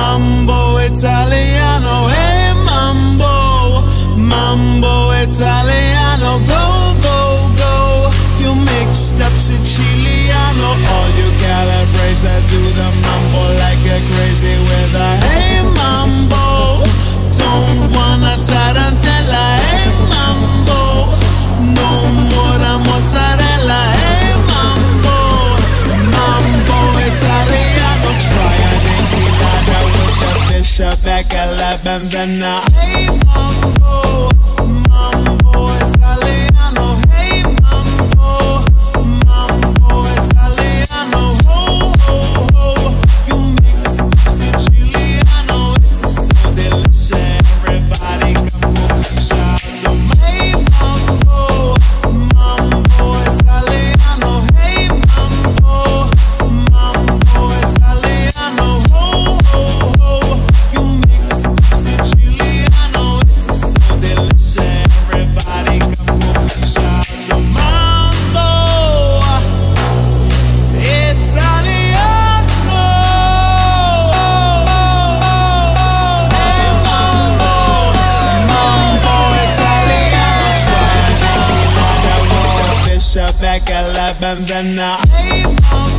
mambo italiano. Shabaka la Benzana. Hey, mambo. like a la bandana. Hey,